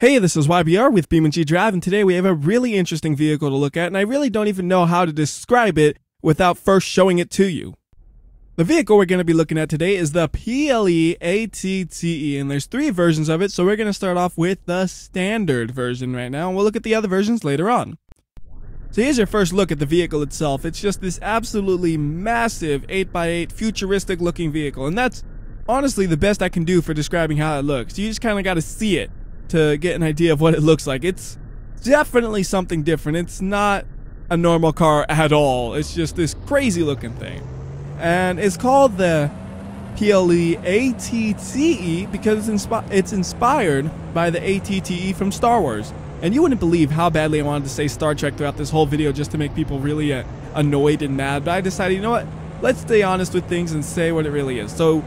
Hey, this is YBR with BeamNG Drive, and today we have a really interesting vehicle to look at, and I really don't even know how to describe it without first showing it to you. The vehicle we're going to be looking at today is the PLE ATTE, and there's three versions of it, so we're going to start off with the standard version right now, and we'll look at the other versions later on. So here's your first look at the vehicle itself. It's just this absolutely massive 8x8 futuristic looking vehicle, and that's honestly the best I can do for describing how it looks. You just kind of got to see it to get an idea of what it looks like. It's definitely something different. It's not a normal car at all. It's just this crazy looking thing. And it's called the PLE ATTE because it's, inspi- it's inspired by the ATTE from Star Wars. And you wouldn't believe how badly I wanted to say Star Trek throughout this whole video just to make people really uh, annoyed and mad. But I decided, you know what? Let's stay honest with things and say what it really is. So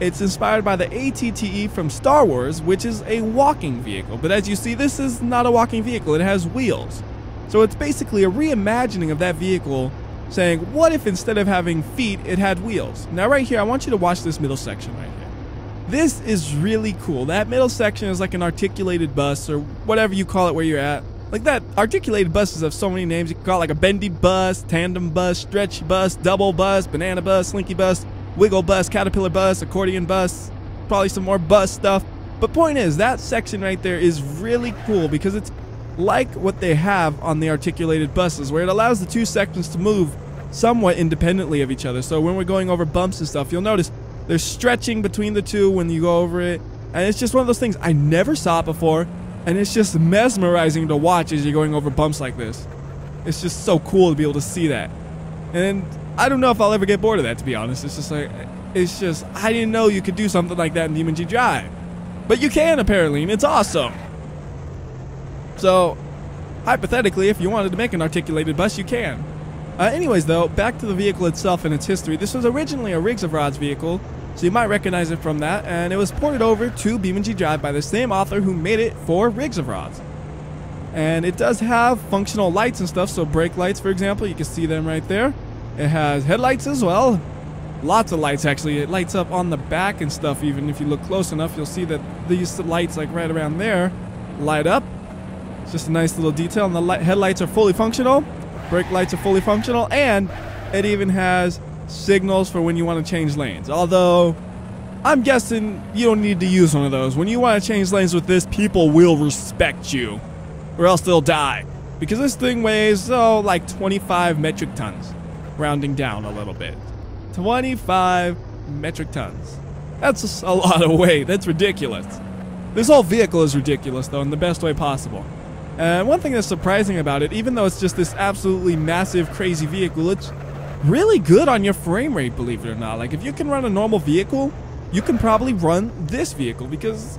it's inspired by the ATTE from Star Wars, which is a walking vehicle. But as you see, this is not a walking vehicle, it has wheels. So it's basically a reimagining of that vehicle, saying, what if instead of having feet, it had wheels? Now, right here, I want you to watch this middle section right here. This is really cool. That middle section is like an articulated bus, or whatever you call it where you're at. Like that, articulated buses have so many names. You can call it like a bendy bus, tandem bus, stretch bus, double bus, banana bus, slinky bus wiggle bus, caterpillar bus, accordion bus, probably some more bus stuff. But point is, that section right there is really cool because it's like what they have on the articulated buses, where it allows the two sections to move somewhat independently of each other. So when we're going over bumps and stuff, you'll notice there's stretching between the two when you go over it. And it's just one of those things I never saw before, and it's just mesmerizing to watch as you're going over bumps like this. It's just so cool to be able to see that. And I don't know if I'll ever get bored of that, to be honest. It's just like, it's just, I didn't know you could do something like that in BeamNG Drive. But you can, apparently, and it's awesome. So, hypothetically, if you wanted to make an articulated bus, you can. Uh, anyways, though, back to the vehicle itself and its history. This was originally a Rigs of Rods vehicle, so you might recognize it from that, and it was ported over to BeamNG Drive by the same author who made it for Rigs of Rods. And it does have functional lights and stuff, so brake lights, for example, you can see them right there. It has headlights as well. Lots of lights, actually. It lights up on the back and stuff, even if you look close enough, you'll see that these lights, like right around there, light up. It's just a nice little detail. And the light headlights are fully functional. Brake lights are fully functional. And it even has signals for when you want to change lanes. Although, I'm guessing you don't need to use one of those. When you want to change lanes with this, people will respect you. Or else they'll die. Because this thing weighs, oh, like 25 metric tons rounding down a little bit. 25 metric tons. That's a lot of weight. That's ridiculous. This whole vehicle is ridiculous, though, in the best way possible. And one thing that's surprising about it, even though it's just this absolutely massive, crazy vehicle, it's really good on your frame rate, believe it or not. Like, if you can run a normal vehicle, you can probably run this vehicle because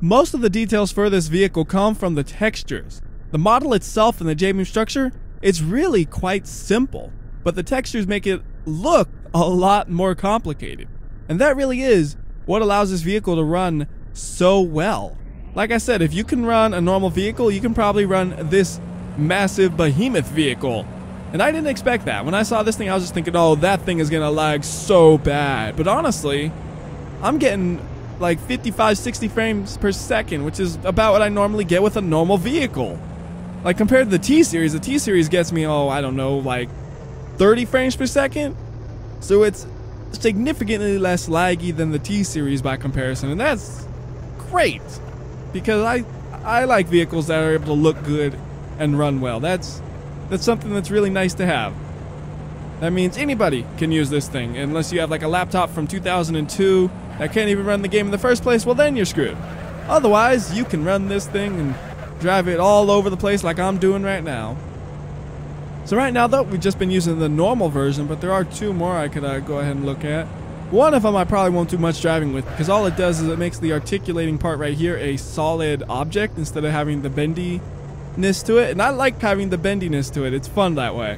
most of the details for this vehicle come from the textures. The model itself and the J-beam structure, it's really quite simple but the textures make it look a lot more complicated. And that really is what allows this vehicle to run so well. Like I said, if you can run a normal vehicle, you can probably run this massive behemoth vehicle. And I didn't expect that. When I saw this thing, I was just thinking, oh, that thing is going to lag so bad. But honestly, I'm getting like 55, 60 frames per second, which is about what I normally get with a normal vehicle. Like compared to the T-Series, the T-Series gets me, oh, I don't know, like 30 frames per second. So it's significantly less laggy than the T series by comparison, and that's great because I I like vehicles that are able to look good and run well. That's that's something that's really nice to have. That means anybody can use this thing unless you have like a laptop from 2002 that can't even run the game in the first place. Well, then you're screwed. Otherwise, you can run this thing and drive it all over the place like I'm doing right now. So right now, though, we've just been using the normal version, but there are two more I could uh, go ahead and look at. One of them I probably won't do much driving with, because all it does is it makes the articulating part right here a solid object instead of having the bendiness to it. And I like having the bendiness to it. It's fun that way.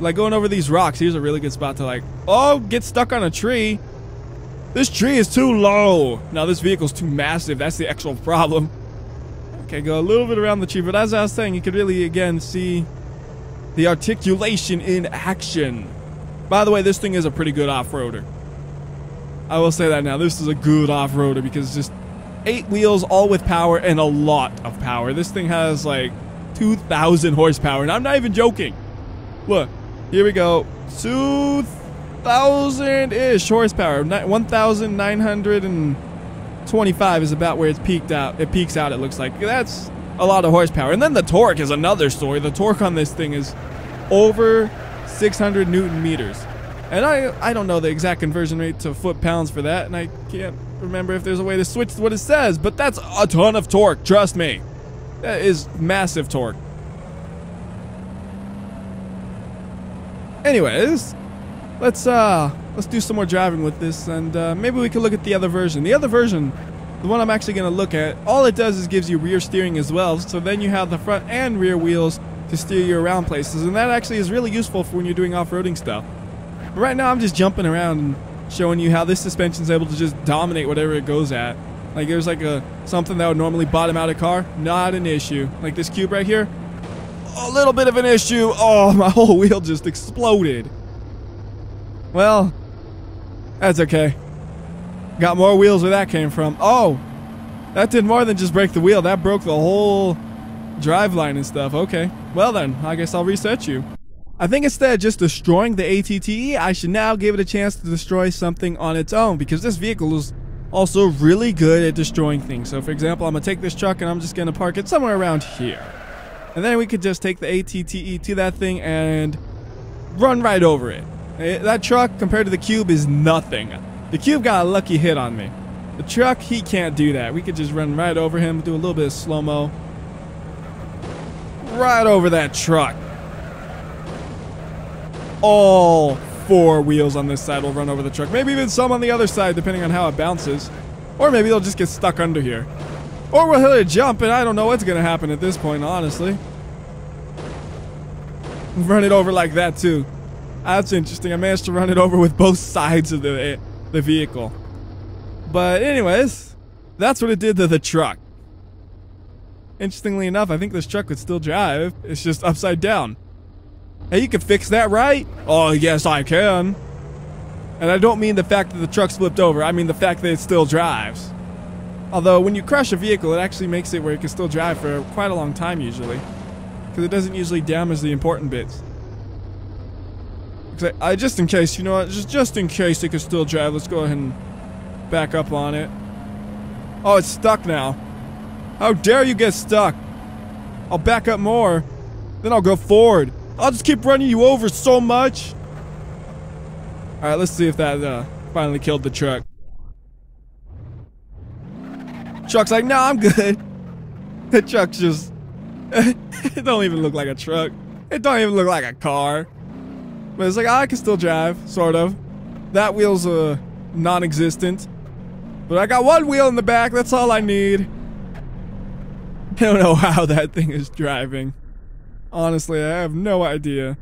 Like going over these rocks, here's a really good spot to like, oh, get stuck on a tree. This tree is too low. Now this vehicle's too massive. That's the actual problem. Okay, go a little bit around the tree, but as I was saying, you could really, again, see the articulation in action. By the way, this thing is a pretty good off-roader. I will say that now. This is a good off-roader because it's just eight wheels, all with power and a lot of power. This thing has like 2,000 horsepower, and I'm not even joking. Look, here we go. 2,000-ish horsepower. 1,925 is about where it's peaked out. It peaks out, it looks like. That's a lot of horsepower. And then the torque is another story. The torque on this thing is over 600 newton meters. And I I don't know the exact conversion rate to foot pounds for that, and I can't remember if there's a way to switch what it says, but that's a ton of torque, trust me. That is massive torque. Anyways, let's uh let's do some more driving with this and uh, maybe we can look at the other version. The other version, the one I'm actually going to look at, all it does is gives you rear steering as well, so then you have the front and rear wheels to steer you around places, and that actually is really useful for when you're doing off-roading stuff. But right now I'm just jumping around and showing you how this suspension is able to just dominate whatever it goes at. Like there's like a something that would normally bottom out a car, not an issue. Like this cube right here, a little bit of an issue. Oh, my whole wheel just exploded. Well, that's okay. Got more wheels where that came from. Oh, that did more than just break the wheel. That broke the whole drive line and stuff. Okay. Well then, I guess I'll reset you. I think instead of just destroying the ATTE, I should now give it a chance to destroy something on its own because this vehicle is also really good at destroying things. So for example, I'm going to take this truck and I'm just going to park it somewhere around here. And then we could just take the ATTE to that thing and run right over it. Eh, that truck compared to the cube is nothing. The cube got a lucky hit on me. The truck, he can't do that. We could just run right over him, do a little bit of slow-mo. Right over that truck all four wheels on this side will run over the truck. Maybe even some on the other side, depending on how it bounces. Or maybe they'll just get stuck under here. Or we'll hit a jump, and I don't know what's going to happen at this point, honestly. Run it over like that, too. That's interesting. I managed to run it over with both sides of the, the vehicle. But anyways, that's what it did to the truck. Interestingly enough, I think this truck would still drive. It's just upside down. Hey, you can fix that, right? Oh, yes, I can. And I don't mean the fact that the truck's flipped over. I mean the fact that it still drives. Although, when you crash a vehicle, it actually makes it where it can still drive for quite a long time, usually. Because it doesn't usually damage the important bits. I, just in case, you know what? Just, just in case it could still drive, let's go ahead and back up on it. Oh, it's stuck now. How dare you get stuck? I'll back up more. Then I'll go forward. I'll just keep running you over so much. All right, let's see if that uh, finally killed the truck. Truck's like, no, I'm good. The truck just, it don't even look like a truck. It don't even look like a car. But it's like, I can still drive, sort of. That wheel's uh, non-existent. But I got one wheel in the back, that's all I need. I don't know how that thing is driving. Honestly, I have no idea.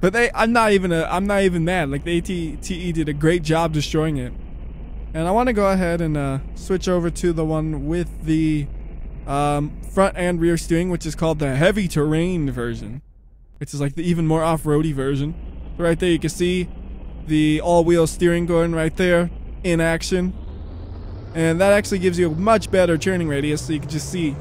But they, I'm not even a, I'm not even mad. Like the ATTE did a great job destroying it. And I want to go ahead and uh, switch over to the one with the um, front and rear steering, which is called the heavy terrain version, which is like the even more off-roady version. Right there, you can see the all-wheel steering going right there in action. And that actually gives you a much better turning radius, so you can just see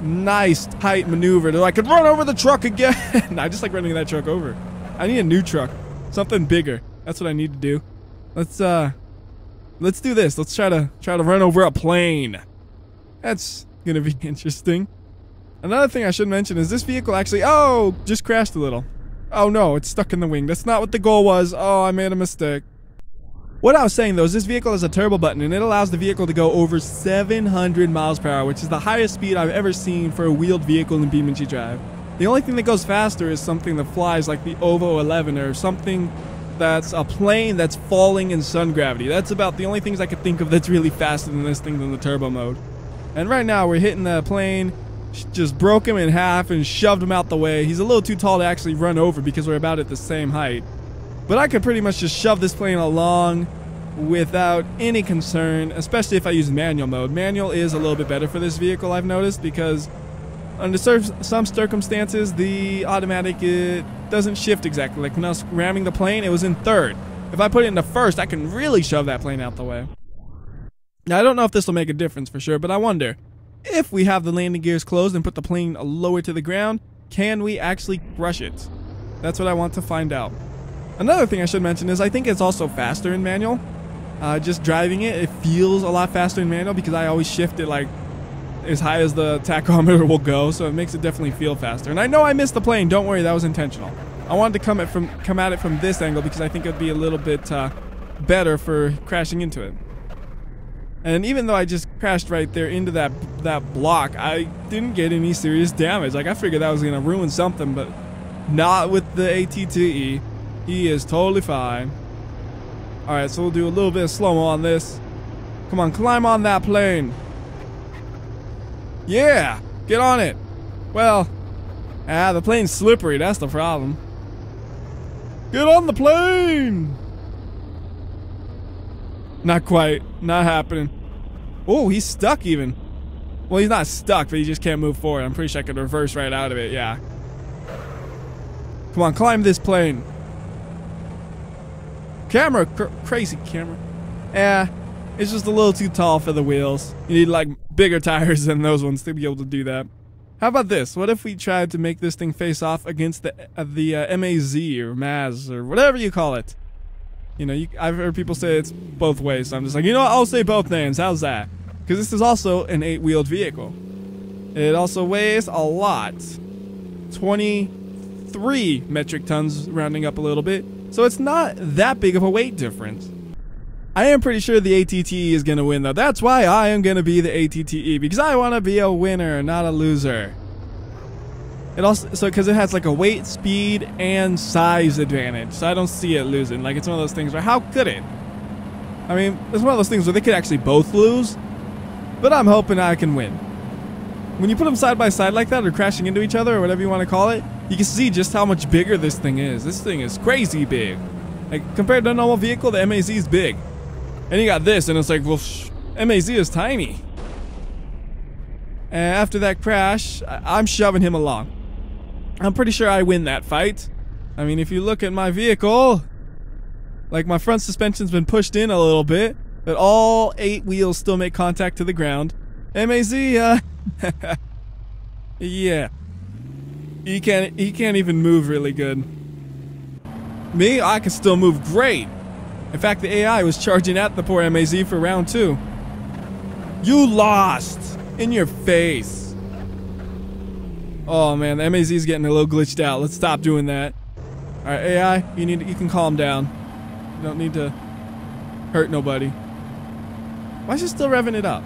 nice tight maneuver I could run over the truck again. I just like running that truck over. I need a new truck. Something bigger. That's what I need to do. Let's uh let's do this. Let's try to try to run over a plane. That's gonna be interesting. Another thing I should mention is this vehicle actually oh just crashed a little. Oh no, it's stuck in the wing. That's not what the goal was. Oh, I made a mistake. What I was saying though is this vehicle has a turbo button and it allows the vehicle to go over 700 miles per hour, which is the highest speed I've ever seen for a wheeled vehicle in BeamNG Drive. The only thing that goes faster is something that flies like the OVO 11 or something that's a plane that's falling in sun gravity. That's about the only things I could think of that's really faster than this thing than the turbo mode. And right now we're hitting the plane, just broke him in half and shoved him out the way. He's a little too tall to actually run over because we're about at the same height. But I could pretty much just shove this plane along without any concern, especially if I use manual mode. Manual is a little bit better for this vehicle, I've noticed, because under some circumstances, the automatic it doesn't shift exactly. Like when I was ramming the plane, it was in third. If I put it into first, I can really shove that plane out the way. Now, I don't know if this will make a difference for sure, but I wonder if we have the landing gears closed and put the plane lower to the ground, can we actually crush it? That's what I want to find out. Another thing I should mention is I think it's also faster in manual. Uh, just driving it, it feels a lot faster in manual because I always shift it like as high as the tachometer will go, so it makes it definitely feel faster. And I know I missed the plane. Don't worry, that was intentional. I wanted to come at from come at it from this angle because I think it'd be a little bit uh, better for crashing into it. And even though I just crashed right there into that that block, I didn't get any serious damage. Like I figured that was gonna ruin something, but not with the ATTE. He is totally fine. Alright, so we'll do a little bit of slow-mo on this. Come on, climb on that plane. Yeah, get on it. Well, ah, the plane's slippery, that's the problem. Get on the plane! Not quite, not happening. Oh, he's stuck even. Well, he's not stuck, but he just can't move forward. I'm pretty sure I could reverse right out of it, yeah. Come on, climb this plane. Camera, cr crazy camera. Yeah, it's just a little too tall for the wheels. You need like bigger tires than those ones to be able to do that. How about this? What if we tried to make this thing face off against the uh, the uh, MAZ or MAZ or whatever you call it? You know, you, I've heard people say it's both ways. So I'm just like, you know what? I'll say both names. How's that? Because this is also an eight-wheeled vehicle. It also weighs a lot. 23 metric tons, rounding up a little bit. So it's not that big of a weight difference. I am pretty sure the ATTE is going to win, though. That's why I am going to be the ATTE, because I want to be a winner, not a loser. It also, so, because it has like a weight, speed, and size advantage. So I don't see it losing. Like, it's one of those things where, how could it? I mean, it's one of those things where they could actually both lose, but I'm hoping I can win. When you put them side by side like that, or crashing into each other, or whatever you want to call it, you can see just how much bigger this thing is. This thing is crazy big. Like, compared to a normal vehicle, the MAZ is big. And you got this, and it's like, well, MAZ is tiny. And after that crash, I I'm shoving him along. I'm pretty sure I win that fight. I mean, if you look at my vehicle, like my front suspension's been pushed in a little bit, but all eight wheels still make contact to the ground. MAZ, uh, yeah. He can't, he can't even move really good. Me, I can still move great. In fact, the AI was charging at the poor MAZ for round two. You lost! In your face. Oh man, the MAZ is getting a little glitched out. Let's stop doing that. Alright, AI, you need to, you can calm down. You don't need to hurt nobody. Why is it still revving it up?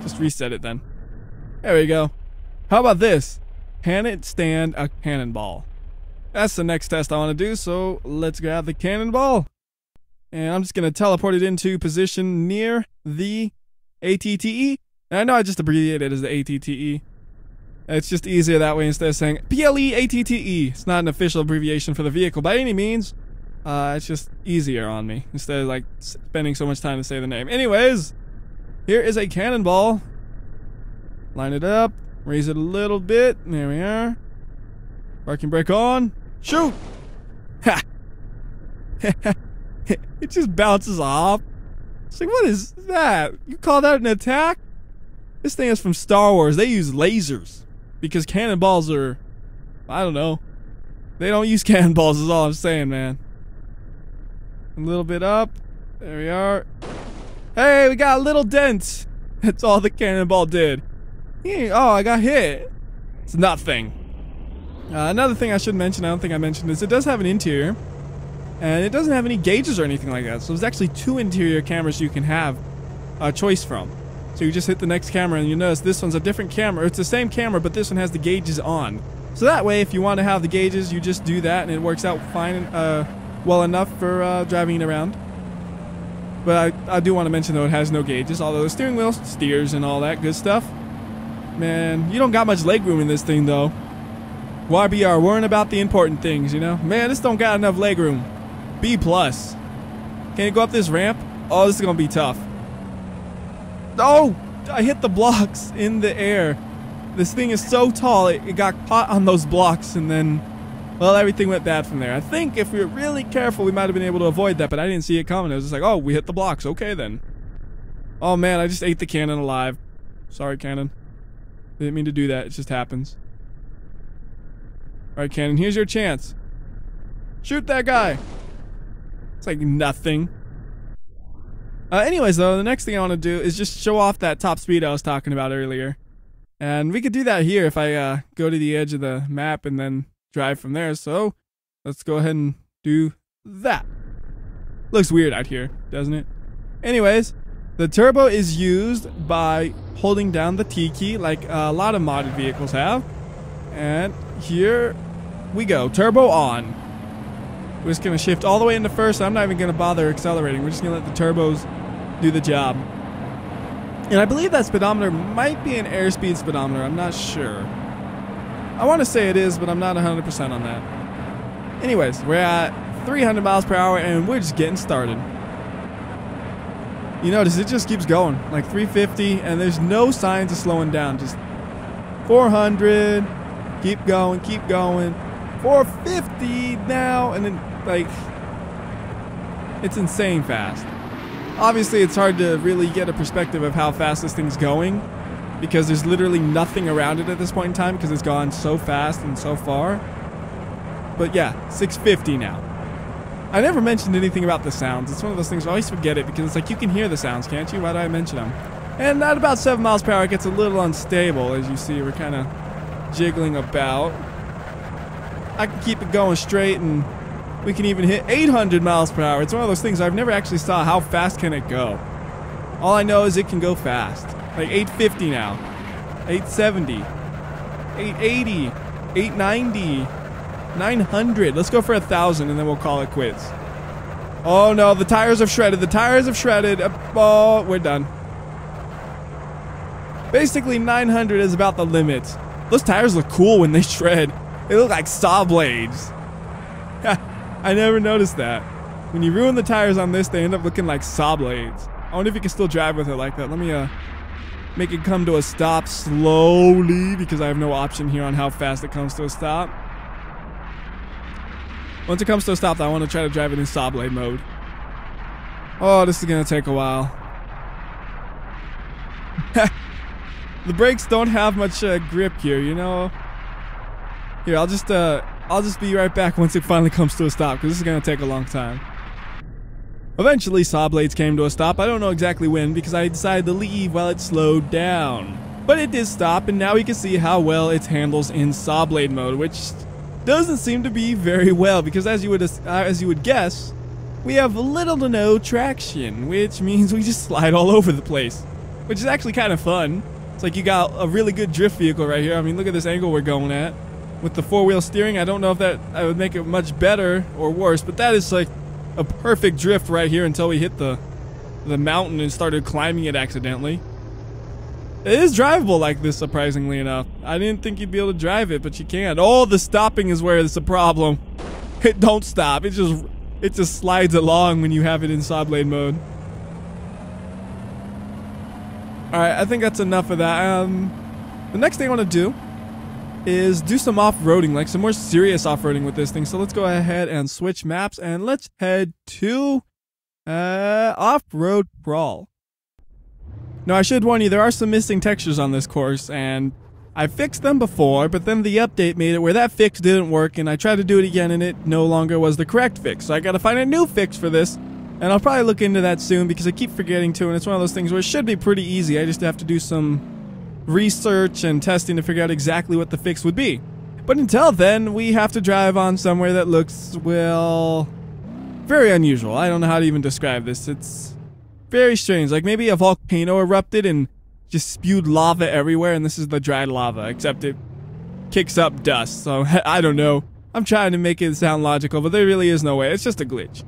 Just reset it then. There we go. How about this? Can it stand a cannonball? That's the next test I want to do, so let's grab the cannonball. And I'm just going to teleport it into position near the ATTE. And I know I just abbreviated it as the ATTE. It's just easier that way instead of saying PLE ATTE. It's not an official abbreviation for the vehicle by any means. Uh, it's just easier on me instead of like spending so much time to say the name. Anyways, here is a cannonball. Line it up, raise it a little bit. There we are. Parking brake on. Shoot! Ha! it just bounces off. It's like, what is that? You call that an attack? This thing is from Star Wars. They use lasers because cannonballs are, I don't know. They don't use cannonballs is all I'm saying, man. A little bit up. There we are. Hey, we got a little dent. That's all the cannonball did. Oh, I got hit. It's nothing. Uh, another thing I should mention, I don't think I mentioned this, it does have an interior. And it doesn't have any gauges or anything like that. So there's actually two interior cameras you can have a choice from. So you just hit the next camera and you notice this one's a different camera. It's the same camera, but this one has the gauges on. So that way, if you want to have the gauges, you just do that and it works out fine, uh, well enough for uh, driving it around. But I, I do want to mention though it has no gauges, although the steering wheel steers and all that good stuff. Man, you don't got much leg room in this thing though. YBR, worrying about the important things, you know? Man, this don't got enough leg room. B plus. Can you go up this ramp? Oh, this is gonna be tough. Oh, I hit the blocks in the air. This thing is so tall, it, it got caught on those blocks and then, well, everything went bad from there. I think if we were really careful, we might have been able to avoid that, but I didn't see it coming. I was just like, oh, we hit the blocks. Okay, then. Oh man, I just ate the cannon alive. Sorry, cannon. Didn't mean to do that. It just happens. Alright, cannon, here's your chance. Shoot that guy. It's like nothing. Uh, anyways, though, the next thing I want to do is just show off that top speed I was talking about earlier. And we could do that here if I uh, go to the edge of the map and then drive from there. So let's go ahead and do that. Looks weird out here, doesn't it? Anyways, the turbo is used by holding down the T key like a lot of modded vehicles have. And here we go, turbo on. We're just gonna shift all the way into first. I'm not even gonna bother accelerating. We're just gonna let the turbos do the job. And I believe that speedometer might be an airspeed speedometer. I'm not sure. I want to say it is, but I'm not 100% on that. Anyways, we're at 300 miles per hour and we're just getting started. You notice it just keeps going, like 350, and there's no signs of slowing down. Just 400, keep going, keep going. 450 now, and then like it's insane fast. Obviously, it's hard to really get a perspective of how fast this thing's going because there's literally nothing around it at this point in time because it's gone so fast and so far. But yeah, 650 now. I never mentioned anything about the sounds. It's one of those things I always forget it because it's like you can hear the sounds, can't you? Why do I mention them? And at about 7 miles per hour, it gets a little unstable. As you see, we're kind of jiggling about. I can keep it going straight and we can even hit 800 miles per hour. It's one of those things I've never actually saw how fast can it go. All I know is it can go fast. Like 850 now. 870. 880. 890. 900. Let's go for a thousand and then we'll call it quits. Oh no, the tires have shredded. The tires have shredded. Oh, we're done. Basically, 900 is about the limit. Those tires look cool when they shred. They look like saw blades. I never noticed that. When you ruin the tires on this, they end up looking like saw blades. I wonder if you can still drive with it like that. Let me uh make it come to a stop slowly because I have no option here on how fast it comes to a stop. Once it comes to a stop, I want to try to drive it in saw blade mode. Oh, this is gonna take a while. the brakes don't have much uh, grip here, you know. Here, I'll just uh I'll just be right back once it finally comes to a stop, because this is going to take a long time. Eventually, saw blades came to a stop. I don't know exactly when, because I decided to leave while it slowed down. But it did stop, and now we can see how well it handles in saw blade mode, which doesn't seem to be very well, because as you would uh, as you would guess, we have little to no traction, which means we just slide all over the place, which is actually kind of fun. It's like you got a really good drift vehicle right here. I mean, look at this angle we're going at with the four-wheel steering. I don't know if that I would make it much better or worse, but that is like a perfect drift right here until we hit the the mountain and started climbing it accidentally. It is drivable like this, surprisingly enough. I didn't think you'd be able to drive it, but you can. Oh, the stopping is where it's a problem. It don't stop. It just it just slides along when you have it in saw blade mode. Alright, I think that's enough of that. Um, the next thing I want to do is do some off-roading, like some more serious off-roading with this thing. So let's go ahead and switch maps and let's head to uh, off-road crawl. Now I should warn you, there are some missing textures on this course and I fixed them before, but then the update made it where that fix didn't work and I tried to do it again and it no longer was the correct fix. So I gotta find a new fix for this and I'll probably look into that soon because I keep forgetting to and it's one of those things where it should be pretty easy. I just have to do some research and testing to figure out exactly what the fix would be. But until then, we have to drive on somewhere that looks, well, very unusual. I don't know how to even describe this. It's very strange. Like maybe a volcano erupted and just spewed lava everywhere, and this is the dried lava, except it kicks up dust. So I don't know. I'm trying to make it sound logical, but there really is no way. It's just a glitch.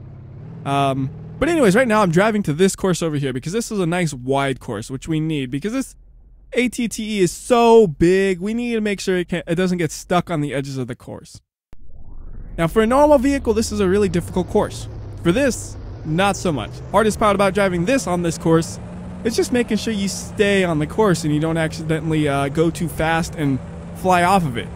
Um, but anyways, right now I'm driving to this course over here because this is a nice wide course, which we need because this ATTE is so big, we need to make sure it, it doesn't get stuck on the edges of the course. Now for a normal vehicle, this is a really difficult course. For this, not so much. Hardest part about driving this on this course is just making sure you stay on the course and you don't accidentally uh, go too fast and fly off of it.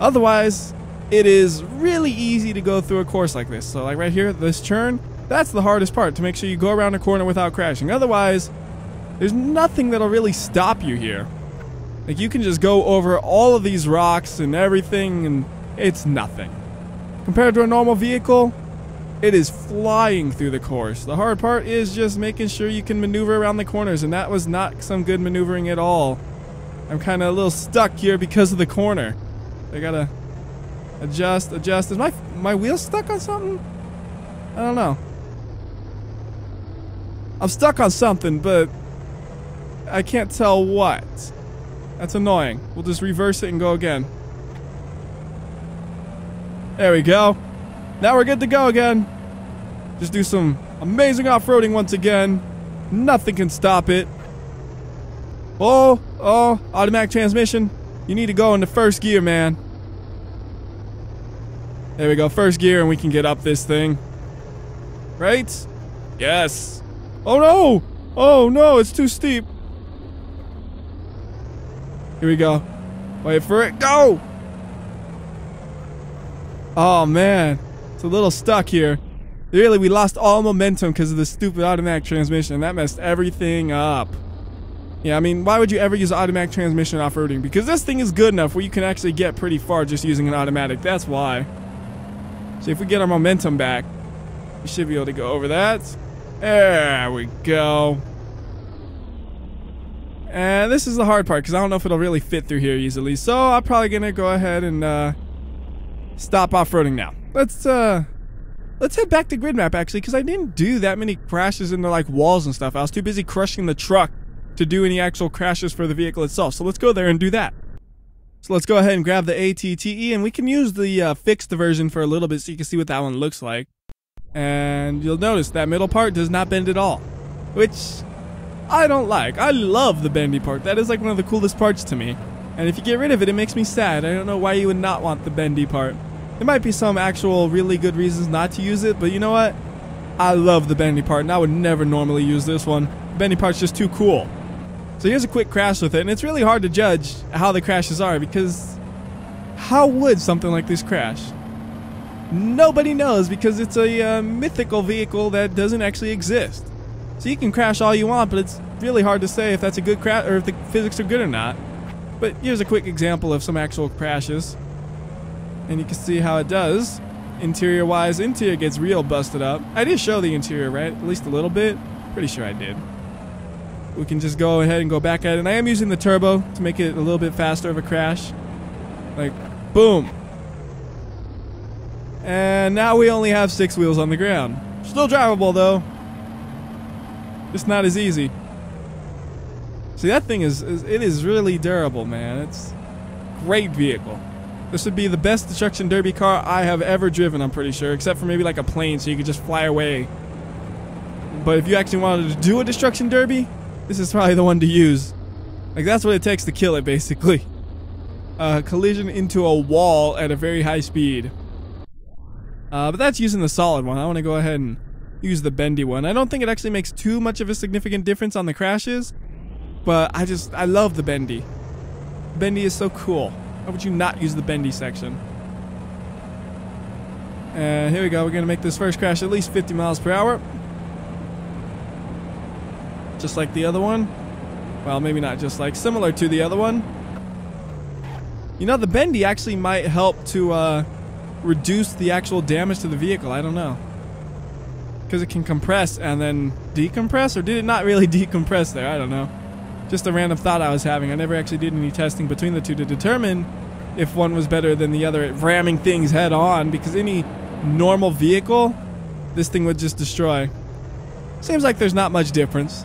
Otherwise, it is really easy to go through a course like this. So like right here, this turn, that's the hardest part to make sure you go around a corner without crashing. Otherwise, There's nothing that'll really stop you here. Like you can just go over all of these rocks and everything and it's nothing. Compared to a normal vehicle, it is flying through the course. The hard part is just making sure you can maneuver around the corners and that was not some good maneuvering at all. I'm kind of a little stuck here because of the corner. I gotta adjust, adjust. Is my my wheel stuck on something? I don't know. I'm stuck on something, but I can't tell what. That's annoying. We'll just reverse it and go again. There we go. Now we're good to go again. Just do some amazing off-roading once again. Nothing can stop it. Oh, oh, automatic transmission. You need to go into first gear, man. There we go, first gear, and we can get up this thing. Right? Yes. Oh no! Oh no, it's too steep. Here we go. Wait for it. Go! Oh man, it's a little stuck here. Really, we lost all momentum because of the stupid automatic transmission. That messed everything up. Yeah, I mean, why would you ever use automatic transmission off-roading? Because this thing is good enough where you can actually get pretty far just using an automatic. That's why. So if we get our momentum back, we should be able to go over that. There we go. And this is the hard part because I don't know if it'll really fit through here easily. So I'm probably going to go ahead and uh, stop off-roading now. Let's uh, let's head back to grid map actually because I didn't do that many crashes into like walls and stuff. I was too busy crushing the truck to do any actual crashes for the vehicle itself. So let's go there and do that. So let's go ahead and grab the ATTE and we can use the uh, fixed version for a little bit so you can see what that one looks like. And you'll notice that middle part does not bend at all, which I don't like. I love the bendy part. That is like one of the coolest parts to me. And if you get rid of it, it makes me sad. I don't know why you would not want the bendy part. There might be some actual really good reasons not to use it, but you know what? I love the bendy part, and I would never normally use this one. The bendy part's just too cool. So here's a quick crash with it, and it's really hard to judge how the crashes are because how would something like this crash? Nobody knows because it's a uh, mythical vehicle that doesn't actually exist. So you can crash all you want, but it's really hard to say if that's a good crash or if the physics are good or not. But here's a quick example of some actual crashes. And you can see how it does. Interior wise, interior gets real busted up. I did show the interior, right? At least a little bit. Pretty sure I did. We can just go ahead and go back at it. And I am using the turbo to make it a little bit faster of a crash. Like, boom. And now we only have six wheels on the ground. Still drivable though. Just not as easy. See, that thing is, is, it is really durable, man. It's great vehicle. This would be the best destruction derby car I have ever driven, I'm pretty sure, except for maybe like a plane so you could just fly away. But if you actually wanted to do a destruction derby, this is probably the one to use. Like that's what it takes to kill it, basically. A collision into a wall at a very high speed. Uh, but that's using the solid one. I want to go ahead and use the bendy one. I don't think it actually makes too much of a significant difference on the crashes, but I just, I love the bendy. Bendy is so cool. Why would you not use the bendy section? And here we go. We're going to make this first crash at least 50 miles per hour. Just like the other one. Well, maybe not just like, similar to the other one. You know, the bendy actually might help to uh, reduce the actual damage to the vehicle. I don't know. Because it can compress and then decompress? Or did it not really decompress there? I don't know. Just a random thought I was having. I never actually did any testing between the two to determine if one was better than the other at ramming things head on. Because any normal vehicle, this thing would just destroy. Seems like there's not much difference.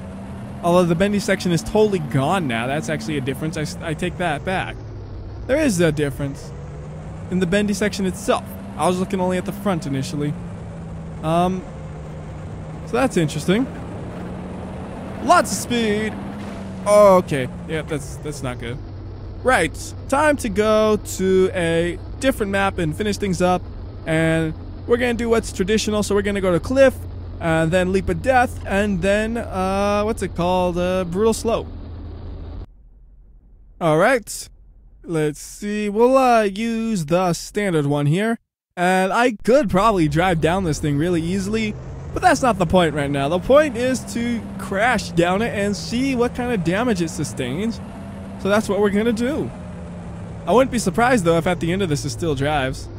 Although the bendy section is totally gone now. That's actually a difference. I, I take that back. There is a difference in the bendy section itself. I was looking only at the front initially. Um, so that's interesting. Lots of speed. Oh, okay. Yeah, that's that's not good. Right. Time to go to a different map and finish things up. And we're going to do what's traditional. So we're going to go to Cliff, and then Leap of Death, and then, uh, what's it called? Uh, Brutal Slope. All right. Let's see. We'll uh, use the standard one here. And I could probably drive down this thing really easily. But that's not the point right now. The point is to crash down it and see what kind of damage it sustains. So that's what we're going to do. I wouldn't be surprised though if at the end of this it still drives.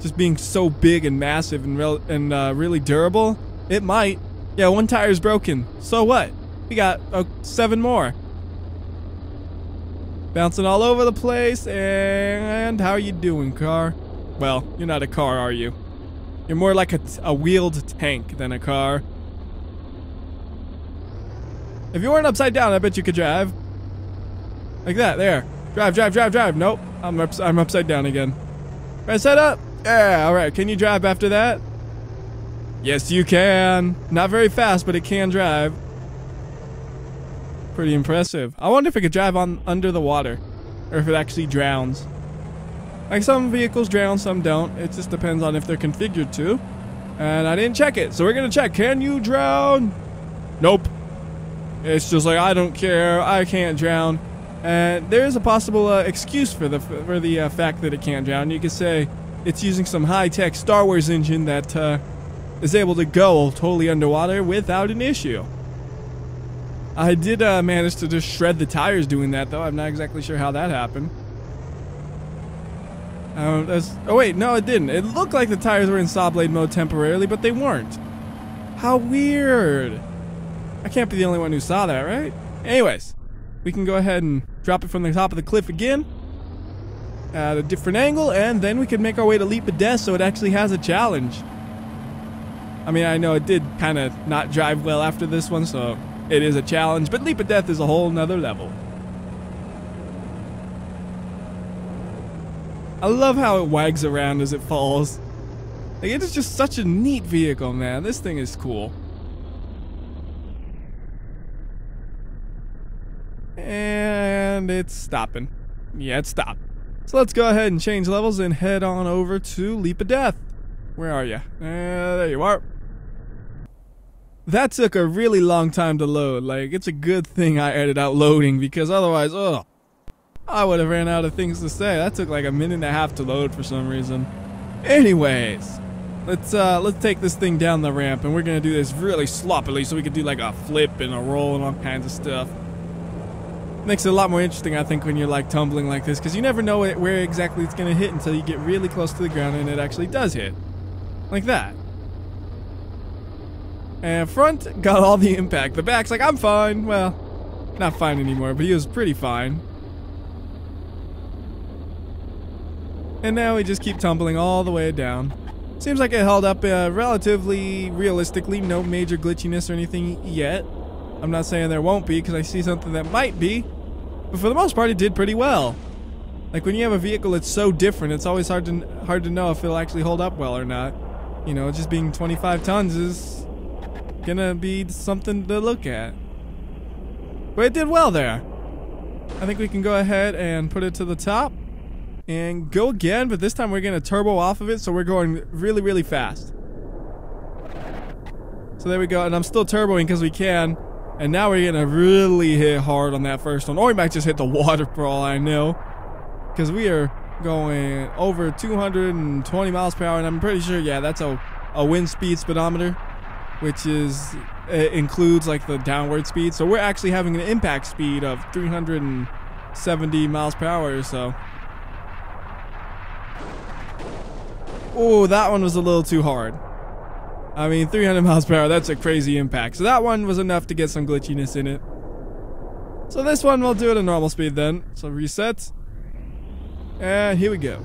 Just being so big and massive and, and uh, really durable, it might. Yeah, one tire's broken. So what? We got uh, seven more. Bouncing all over the place, and how are you doing, car? Well, you're not a car, are you? You're more like a, a wheeled tank than a car. If you weren't upside down, I bet you could drive. Like that, there. Drive, drive, drive, drive. Nope, I'm, ups I'm upside down again. Right set up. Yeah, alright. Can you drive after that? Yes, you can. Not very fast, but it can drive. Pretty impressive. I wonder if it could drive on under the water. Or if it actually drowns. Like some vehicles drown, some don't. It just depends on if they're configured to. And I didn't check it, so we're gonna check. Can you drown? Nope. It's just like, I don't care. I can't drown. And there is a possible uh, excuse for the for the uh, fact that it can't drown. You could say it's using some high-tech Star Wars engine that uh, is able to go totally underwater without an issue. I did uh, manage to just shred the tires doing that, though. I'm not exactly sure how that happened. Um, oh wait, no, it didn't. It looked like the tires were in saw blade mode temporarily, but they weren't. How weird. I can't be the only one who saw that, right? Anyways, we can go ahead and drop it from the top of the cliff again at a different angle, and then we can make our way to Leap of Death so it actually has a challenge. I mean, I know it did kind of not drive well after this one, so it is a challenge, but Leap of Death is a whole nother level. I love how it wags around as it falls. Like, it is just such a neat vehicle, man. This thing is cool. And it's stopping. Yeah, it stopped. So let's go ahead and change levels and head on over to Leap of Death. Where are you? Uh, there you are. That took a really long time to load. Like, it's a good thing I edited out loading because otherwise, oh, I would have ran out of things to say. That took like a minute and a half to load for some reason. Anyways, let's uh, let's take this thing down the ramp, and we're gonna do this really sloppily, so we can do like a flip and a roll and all kinds of stuff. Makes it a lot more interesting, I think, when you're like tumbling like this, because you never know where exactly it's gonna hit until you get really close to the ground and it actually does hit, like that. And front got all the impact. The back's like, I'm fine. Well, not fine anymore, but he was pretty fine. And now we just keep tumbling all the way down. Seems like it held up uh, relatively realistically, no major glitchiness or anything yet. I'm not saying there won't be, because I see something that might be. But for the most part, it did pretty well. Like when you have a vehicle that's so different, it's always hard to hard to know if it'll actually hold up well or not. You know, just being 25 tons is gonna be something to look at. But it did well there. I think we can go ahead and put it to the top and go again, but this time we're going to turbo off of it, so we're going really, really fast. So there we go, and I'm still turboing because we can. And now we're going to really hit hard on that first one. Or we might just hit the water for all I know. Because we are going over 220 miles per hour, and I'm pretty sure, yeah, that's a, a wind speed speedometer, which is includes like the downward speed. So we're actually having an impact speed of 370 miles per hour or so. Oh, that one was a little too hard. I mean, 300 miles per hour, that's a crazy impact. So that one was enough to get some glitchiness in it. So this one we'll do it at normal speed then. So reset. And here we go.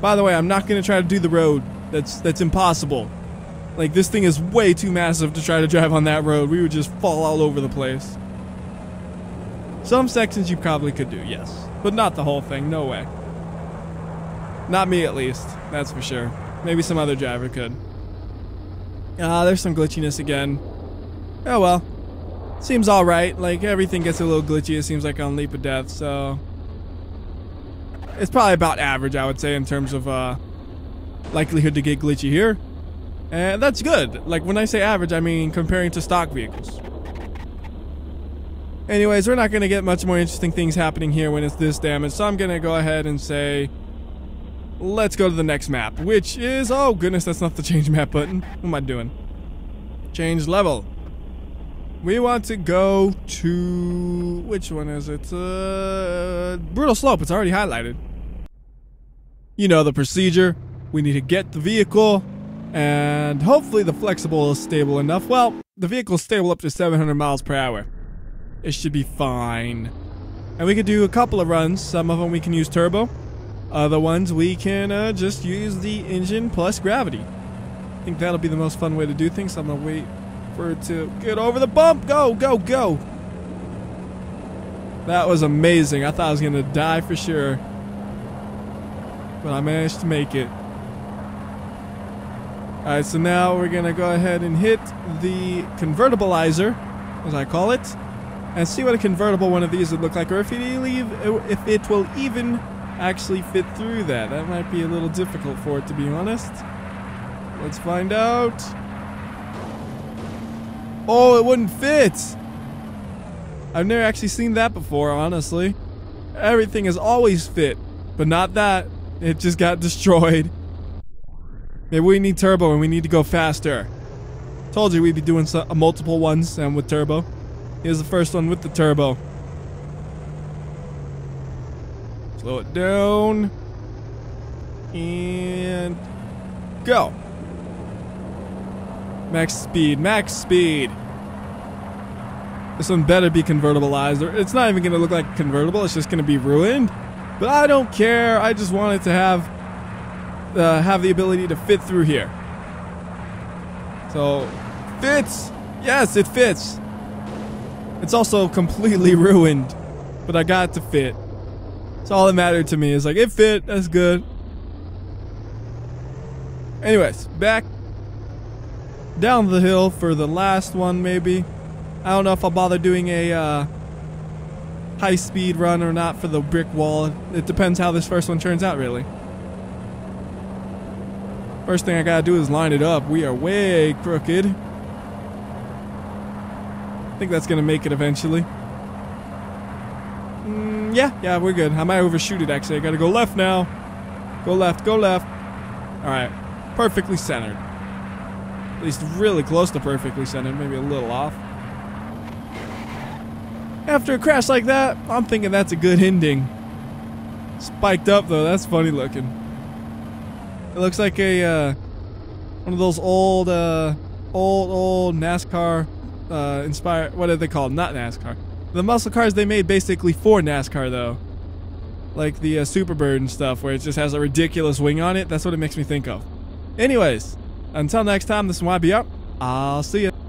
By the way, I'm not going to try to do the road. That's that's impossible. Like, this thing is way too massive to try to drive on that road. We would just fall all over the place. Some sections you probably could do, yes. But not the whole thing, no way. Not me, at least. That's for sure. Maybe some other driver could. Ah, there's some glitchiness again. Oh well. Seems alright. Like, everything gets a little glitchy, it seems like on Leap of Death, so... It's probably about average, I would say, in terms of, uh... Likelihood to get glitchy here. And that's good. Like, when I say average, I mean comparing to stock vehicles. Anyways, we're not going to get much more interesting things happening here when it's this damaged, so I'm going to go ahead and say let's go to the next map, which is, oh goodness, that's not the change map button. What am I doing? Change level. We want to go to, which one is it? Uh, Brutal Slope, it's already highlighted. You know the procedure. We need to get the vehicle, and hopefully the flexible is stable enough. Well, the vehicle's stable up to 700 miles per hour. It should be fine. And we could do a couple of runs. Some of them we can use turbo. Other ones we can uh, just use the engine plus gravity. I think that'll be the most fun way to do things. I'm gonna wait for it to get over the bump. Go, go, go. That was amazing. I thought I was gonna die for sure. But I managed to make it. Alright, so now we're gonna go ahead and hit the convertibilizer, as I call it, and see what a convertible one of these would look like, or if it, if it will even actually fit through that. That might be a little difficult for it, to be honest. Let's find out. Oh, it wouldn't fit! I've never actually seen that before, honestly. Everything has always fit, but not that. It just got destroyed. Maybe we need turbo and we need to go faster. Told you we'd be doing multiple ones and with turbo. Here's the first one with the turbo. Slow it down. And go. Max speed, max speed. This one better be convertibilized. It's not even going to look like convertible. It's just going to be ruined. But I don't care. I just want it to have uh, have the ability to fit through here. So, fits. Yes, it fits. It's also completely ruined, but I got to fit. That's all that mattered to me. Is like it fit. That's good. Anyways, back down the hill for the last one, maybe. I don't know if I'll bother doing a uh, high speed run or not for the brick wall. It depends how this first one turns out, really. First thing I gotta do is line it up. We are way crooked. I think that's gonna make it eventually. Yeah, yeah, we're good. I might overshoot it actually. I gotta go left now. Go left, go left. Alright. Perfectly centered. At least really close to perfectly centered, maybe a little off. After a crash like that, I'm thinking that's a good ending. Spiked up though, that's funny looking. It looks like a uh, one of those old, uh, old, old NASCAR uh, inspired. What are they called? Not NASCAR. The muscle cars they made basically for NASCAR though, like the uh, Superbird and stuff, where it just has a ridiculous wing on it. That's what it makes me think of. Anyways, until next time, this is YBR. I'll see you.